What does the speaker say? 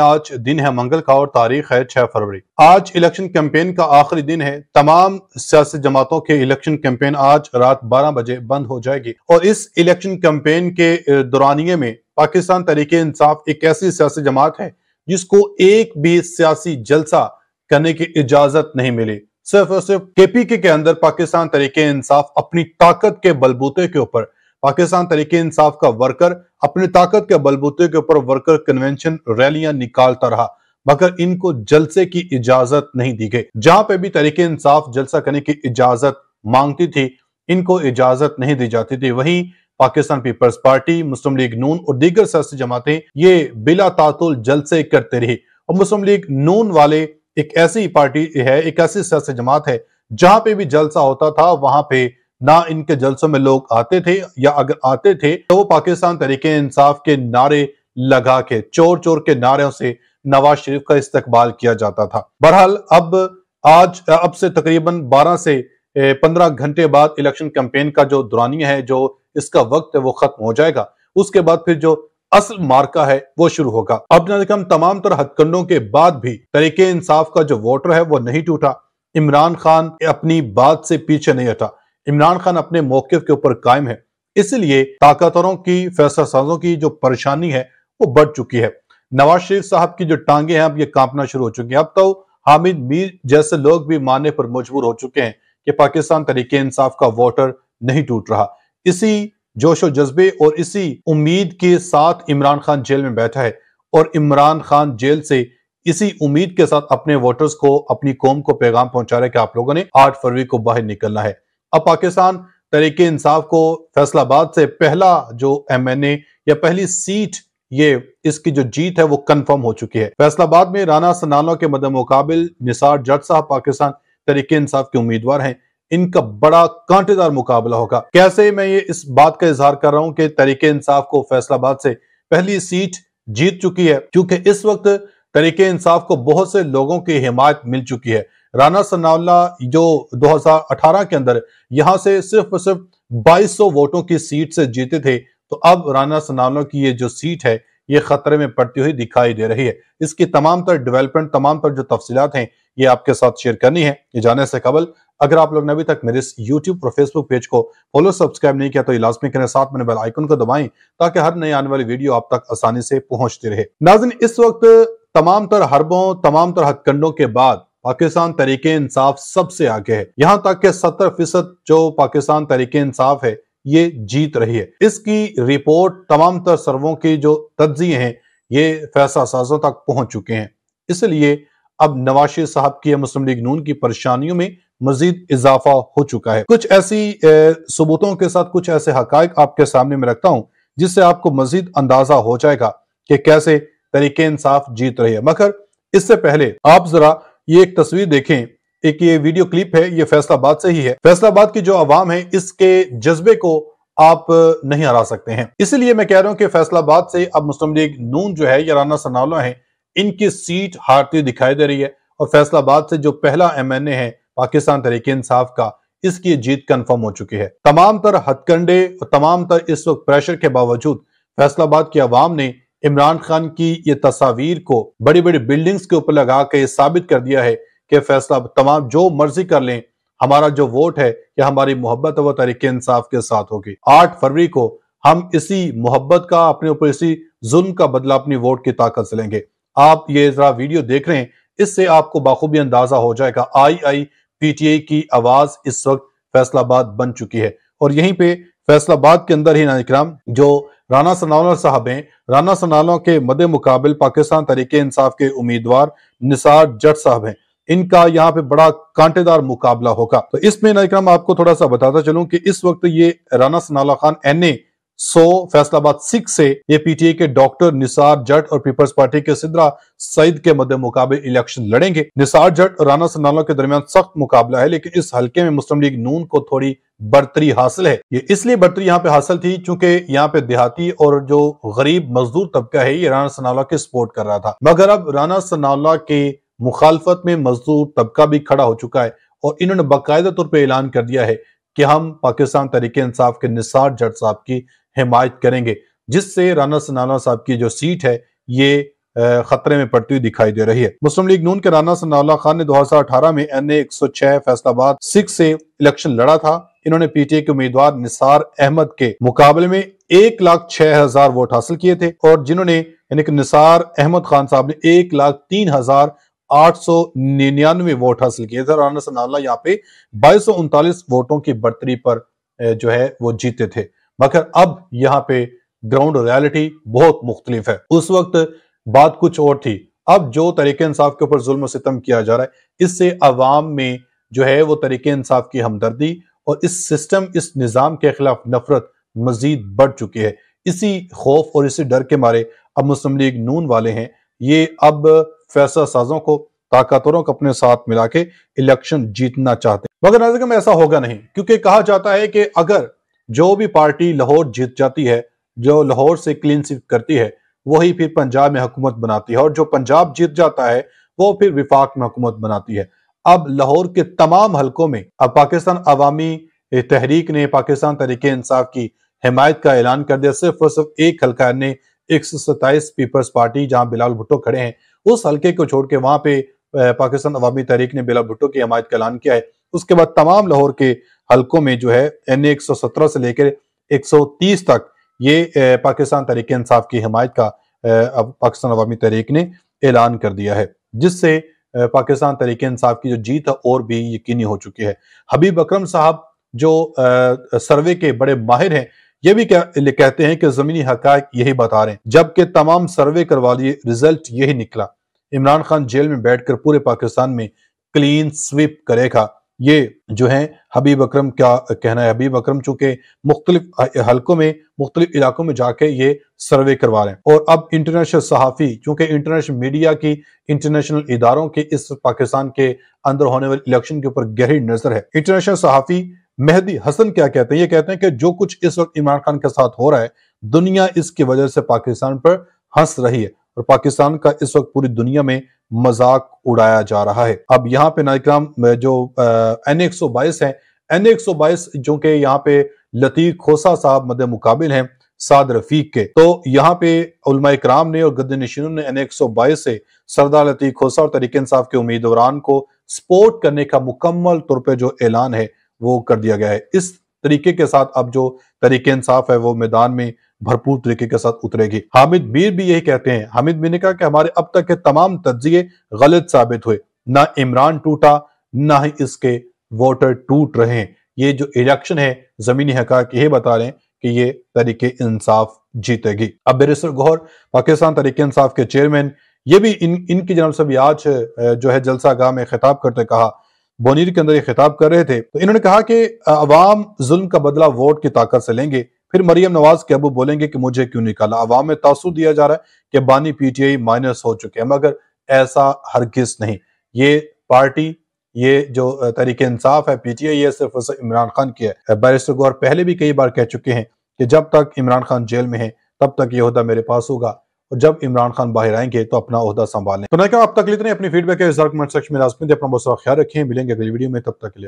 آج دن ہے، منگل کا اور تاریخ ہے چھ فروری۔ آج الیکشن کیمپین کا آخری دن ہے۔ تمام سیاسی جماعتوں کے الیکشن کیمپین آج رات بارہ بجے بند ہو جائے گی۔ اور اس الیکشن کیمپین کے دورانیے میں پاکستان تحریک انصاف ایک ایسی سیاسی جماعت ہے جس کو ایک بھی سیاسی جلسہ کرنے کی اجازت نہیں ملی۔ صرف اور صرف کے پی کے اندر پاکستان تحریک انصاف اپنی طاقت کے بلبوتے کے اوپر پاکستان تحریک انصاف کا ورکر اپنی طاقت کے بلبوتے کے اوپر ورکر کنونشن ریلیاں نکالتا رہا، مگر ان کو جلسے کی اجازت نہیں دی گئی۔ جہاں پہ بھی تحریک انصاف جلسہ کرنے کی اجازت مانگتی تھی، ان کو اجازت نہیں دی جاتی تھی۔ وہیں Pakistan Peoples Party, Muslim League نون اور دیگر سیاسی جماعتیں یہ بلا تعطل جلسے کرتے رہی۔ اور مسلم لیگ نون والے ایک ایسی پارٹی ہے، ایک ایسی سیاسی جماعت ہے، جہاں پہ بھی جلسہ ہوتا تھا، وہاں پہ نہ ان کے جلسوں میں لوگ آتے تھے یا اگر آتے تھے تو وہ پاکستان تحریک انصاف کے نعرے لگا کے، چور چور کے نعروں سے نواز شریف کا استقبال کیا جاتا تھا۔ بہرحال اب، آج، اب سے تقریباً بارہ سے پندرہ گھنٹے بعد الیکشن کمپین کا جو دورانیہ ہے، جو اس کا وقت ہے، وہ ختم ہو جائے گا۔ اس کے بعد پھر جو اصل مارکہ ہے، وہ شروع ہوگا۔ اب نہ تمام تر حد کنڈوں کے بعد بھی طریق انصاف کا جو ووٹر ہے، وہ نہیں ٹوٹا۔ عمران خان اپنی بات سے پیچھے نہیں ہٹا۔ عمران خان اپنے موقف کے اوپر قائم ہے۔ اس لیے طاقتوروں کی، فیصلہ سازوں کی جو پریشانی ہے، وہ بڑھ چکی ہے۔ نواز شریف صاحب کی جو ٹانگیں ہیں، اب یہ کانپنا شروع ہو چکی ہیں۔ اب تو حامد میر جیسے لوگ بھی ماننے پر مجبور ہو چکے ہیں کہ پاکستان طریقے انصاف کا ووٹر نہیں ٹوٹ رہا۔ اسی جوش و جذبے اور اسی امید کے ساتھ عمران خان جیل میں بیٹھا ہے اور عمران خان جیل سے اسی امید کے ساتھ اپنے ووٹرز کو، اپنی قوم کو پیغام پہنچا رہے کہ آپ لوگوں نے آٹھ فروری کو باہر نکلنا ہے۔ اب پاکستان تحریک انصاف کو فیصل آباد سے پہلا جو ایم این اے یا پہلی سیٹ یہ اس کی جو جیت ہے وہ کنفرم ہو چکی ہے۔ فیصل آباد میں رانا سنالوں کے مد مقابل نثار جٹ صاحب پاکستان تحریک انصاف کے امیدوار ہیں۔ ان کا بڑا کانٹے دار مقابلہ ہوگا۔ کیسے میں یہ اس بات کا اظہار کر رہا ہوں کہ تحریک انصاف کو فیصل آباد سے پہلی سیٹ جیت چکی ہے، کیونکہ اس وقت تحریک انصاف کو بہت سے لوگوں کی حمایت مل چکی ہے۔ رانا ثناء اللہ جو دو ہزار اٹھارہ کے اندر یہاں سے صرف صرف بائیس سو ووٹوں کی سیٹ سے جیتے تھے، تو اب رانا ثناء اللہ کی یہ جو سیٹ ہے، یہ خطرے میں پڑتی ہوئی دکھائی دے رہی ہے۔ اس کی تمام تر ڈیولپمنٹ تمام تر جو تفصیلات ہیں، یہ آپ کے ساتھ شیئر کرنی ہے۔ یہ جانے سے قبل، اگر آپ لوگ نے ابھی تک میرے اس یوٹیوب اور فیس بک پیج کو فولو سبسکرائب نہیں کیا، تو یہ لازمی کریں ساتھ میں بیل آئیکن کو دبائیں تاکہ ہر نئی آنے والی ویڈیو آپ تک آسانی سے پہنچتی رہے۔ ناظرین، اس وقت تمام تر حربوں، تمام تر حد کنڈوں کے بعد پاکستان تحریک انصاف سب سے آگے ہے۔ یہاں تک کہ ستر فیصد جو پاکستان تحریک انصاف ہے، یہ جیت رہی ہے۔ اس کی رپورٹ تمام تر سرووں کی جو تجزیے ہیں، یہ فیصلہ سازوں تک پہنچ چکے ہیں۔ اس لیے اب نواشی صاحب کی مسلم لیگ نون کی پریشانیوں میں مزید اضافہ ہو چکا ہے۔ کچھ ایسی ثبوتوں کے ساتھ کچھ ایسے حقائق آپ کے سامنے میں رکھتا ہوں، جس سے آپ کو مزید اندازہ ہو جائے گا کہ کیسے طریقے انصاف جیت رہی ہے۔ مگر اس سے پہلے آپ ذرا یہ ایک تصویر دیکھیں۔ ایک یہ ویڈیو کلپ ہے، یہ فیصلہ آباد سے ہی ہے۔ فیصلہ آباد کی جو عوام ہے اس کے جذبے کو آپ نہیں ہرا سکتے ہیں۔ اس لیے میں کہہ رہا ہوں کہ فیصلہ آباد سے اب مسلم لیگ نون جو ہے یا رانا سنالو ہیں، ان کی سیٹ ہارتی دکھائی دے رہی ہے۔ اور فیصلہ آباد سے جو پہلا ایم این اے ہے، پاکستان تحریک انصاف کا، اس کی جیت کنفرم ہو چکی ہے۔ تمام تر ہتھ کنڈے اور تمام تر اس وقت پریشر کے باوجود، فیصلہ آباد کی عوام نے عمران خان کی یہ تصاویر کو بڑی بڑی بلڈنگز کے اوپر لگا کے یہ ثابت کر دیا ہے کہ فیصلہ تمام جو مرضی کر لیں، ہمارا جو ووٹ ہے یا ہماری محبت ہے وہ تحریک انصاف کے ساتھ ہوگی۔ آٹھ فروری کو ہم اسی محبت کا، اپنے اوپر اسی ظلم کا بدلہ اپنی ووٹ کی طاقت سے لیں گے۔ آپ یہ ذرا ویڈیو دیکھ رہے ہیں، اس سے آپ کو باخوبی اندازہ ہو جائے گا۔ آئی آئی پی ٹی آئی کی آواز اس وقت فیصلہ آباد بن چکی ہے۔ اور یہیں پہ فیصلہ آباد کے اندر ہی اکرام جو رانا سنالوں صاحب ہیں رانا سنالوں کے مد مقابل پاکستان تحریک انصاف کے امیدوار نثار جٹ صاحب ہیں۔ ان کا یہاں پہ بڑا کانٹے دار مقابلہ ہوگا۔ تو اس میں اکرام آپ کو تھوڑا سا بتاتا چلوں کہ اس وقت یہ رانا سنالہ خان این اے سو فیصل آباد سکس سے یہ پی ٹی اے کے ڈاکٹر نثار جٹ اور پیپلز پارٹی کے صدرہ سعید کے مد مقابل الیکشن لڑیں گے۔ نثار جٹ اور رانا سنالوں کے درمیان سخت مقابلہ ہے، لیکن اس حلقے میں مسلم لیگ نون کو تھوڑی برتری حاصل ہے۔ یہ اس لیے برتری یہاں پہ حاصل تھی چونکہ یہاں پہ دیہاتی اور جو غریب مزدور طبقہ ہے، یہ رانا سنالہ کے سپورٹ کر رہا تھا۔ مگر اب رانا سنالہ کے مخالفت میں مزدور طبقہ بھی کھڑا ہو چکا ہے اور انہوں نے باقاعدہ طور پہ اعلان کر دیا ہے کہ ہم پاکستان تحریک انصاف کے نثار جٹ صاحب کی حمایت کریں گے۔ جس سے رانا سنانا صاحب کی جو سیٹ ہے، یہ خطرے میں پڑتی ہوئی دکھائی دے رہی ہے۔ مسلم لیگ نون کے رانا ثناء اللہ خان نے دو ہزار اٹھارہ میں این اے ایک سو چھ فیصل آباد سکس سے الیکشن لڑا تھا۔ انہوں نے پی ٹی اے کے امیدوار نثار احمد کے مقابلے میں ایک لاکھ چھ ہزار ووٹ حاصل کیے تھے اور جنہوں نے یعنی کہ نثار احمد خان صاحب نے ایک لاکھ تین ہزار آٹھ سو ننانوے ووٹ حاصل کیے تھے۔ رانا ثناء اللہ یہاں پہ بائیس سو انتالیس ووٹوں کی برتری پر جو ہے، وہ جیتے تھے۔ مگر اب یہاں پہ گراؤنڈ ریالٹی بہت مختلف ہے۔ اس وقت بات کچھ اور تھی۔ اب جو طریقہ انصاف کے اوپر ظلم و ستم کیا جا رہا ہے، اس سے عوام میں جو ہے وہ طریقہ انصاف کی ہمدردی اور اس سسٹم اس نظام کے خلاف نفرت مزید بڑھ چکی ہے۔ اسی خوف اور اسی ڈر کے مارے اب مسلم لیگ نون والے ہیں۔ یہ اب فیصلہ سازوں کو طاقتوروں کو اپنے ساتھ ملا کے الیکشن جیتنا چاہتے ہیں۔ مگر نظر میں ایسا ہوگا نہیں، کیونکہ کہا جاتا ہے کہ اگر جو بھی پارٹی لاہور جیت جاتی ہے، جو لاہور سے کلین سیپ کرتی ہے، وہی پھر پنجاب میں حکومت بناتی ہے اور جو پنجاب جیت جاتا ہے، وہ پھر وفاق میں حکومت بناتی ہے۔ اب لاہور کے تمام حلقوں میں، اب پاکستان عوامی تحریک نے پاکستان طریقے انصاف کی حمایت کا اعلان کر دیا۔ صرف اور صرف ایک حلقہ نے ایک سو ستائیس پیپرز پارٹی جہاں بلال بھٹو کھڑے ہیں، اس حلقے کو چھوڑ کے وہاں پہ پاکستان عوامی تحریک نے بلال بھٹو کی حمایت کا اعلان کیا ہے۔ اس کے بعد تمام لاہور کے حلقوں میں جو ہے این ایک سو سترہ سے لے کر ایک سو تیس تک یہ پاکستان تحریک انصاف کی حمایت کا پاکستان عوامی تحریک نے اعلان کر دیا ہے، جس سے پاکستان تحریک انصاف کی جو جیت ہے اور بھی یقینی ہو چکی ہے۔ حبیب اکرم صاحب جو سروے کے بڑے ماہر ہیں، یہ بھی کہتے ہیں کہ زمینی حقائق یہی بتا رہے ہیں، جبکہ تمام سروے کروا لیے ریزلٹ یہی نکلا۔ عمران خان جیل میں بیٹھ کر پورے پاکستان میں کلین سویپ کرے گا یہ جو ہیں حبیب اکرم کیا کہنا ہے؟ حبیب اکرم چونکہ مختلف حلقوں میں، مختلف علاقوں میں جا کے یہ سروے کروا رہے ہیں۔ اور اب انٹرنیشنل صحافی، چونکہ انٹرنیشنل میڈیا کی، انٹرنیشنل اداروں کے اس پاکستان کے اندر ہونے والی الیکشن کے اوپر گہری نظر ہے۔ انٹرنیشنل صحافی مہدی حسن کیا کہتے ہیں؟ یہ کہتے ہیں کہ جو کچھ اس وقت عمران خان کے ساتھ ہو رہا ہے، دنیا اس کی وجہ سے پاکستان پر ہنس رہی ہے۔ اور پاکستان کا اس وقت پوری دنیا میں مذاق اڑایا جا رہا ہے۔ اب یہاں پہ نائکرام جو این ایک سو بائیس ہیں، این ایک سو بائیس جو کہ یہاں پہ لطیق خوسا صاحب مد مقابل ہیں، سعد رفیق کے۔ تو یہاں پہ علماء اکرام نے اور گد نشینوں نے این ایک سو بائیس سے سردار لطیق خوسا اور طریق انصاف کے امیدواران کو سپورٹ کرنے کا مکمل طور پہ جو اعلان ہے، وہ کر دیا گیا ہے۔ اس طریقے کے ساتھ اب جو طریقہ انصاف ہے، وہ میدان میں بھرپور طریقے کے ساتھ اترے گی۔ حامد میر بھی یہی کہتے ہیں۔ حامد میر نے کہا کہ ہمارے اب تک کے تمام تجزیے غلط ثابت ہوئے۔ نہ عمران ٹوٹا، نہ ہی اس کے ووٹر ٹوٹ رہے ہیں۔ یہ جو الیکشن ہے، زمینی حقائق یہ بتا رہے ہیں کہ یہ طریقے انصاف جیتے گی۔ اب بیرسر گوھر پاکستان طریقے انصاف کے چیئرمین، یہ بھی ان ان کی جناب سے بھی آج جو ہے جلسہ گاہ میں خطاب کرتے کہا، بونیر کے اندر یہ خطاب کر رہے تھے۔ تو انہوں نے کہا کہ عوام ظلم کا بدلہ ووٹ کی طاقت سے لیں گے۔ پھر مریم نواز کے ابو بولیں گے کہ مجھے کیوں نکالا عوام میں تاثر دیا جا رہا ہے کہ بانی پی ٹی آئی مائنس ہو چکے ہیں، مگر ایسا ہرگز نہیں۔ یہ پارٹی، یہ جو طریقہ انصاف ہے، پی ٹی آئی، یہ صرف عمران خان کی ہے۔ بیرسٹر گوھر پہلے بھی کئی بار کہہ چکے ہیں کہ جب تک عمران خان جیل میں ہیں، تب تک یہ عہدہ میرے پاس ہوگا۔ اور جب عمران خان باہر آئیں گے تو اپنا عہدہ سنبھالیں۔ تو میں کہا اب تک لیتے ہیں اپنی فیڈ بیک ہے، اپنا بہت سارا خیال رکھیں۔ ملیں گے اگلی ویڈیو میں، تب تک لیا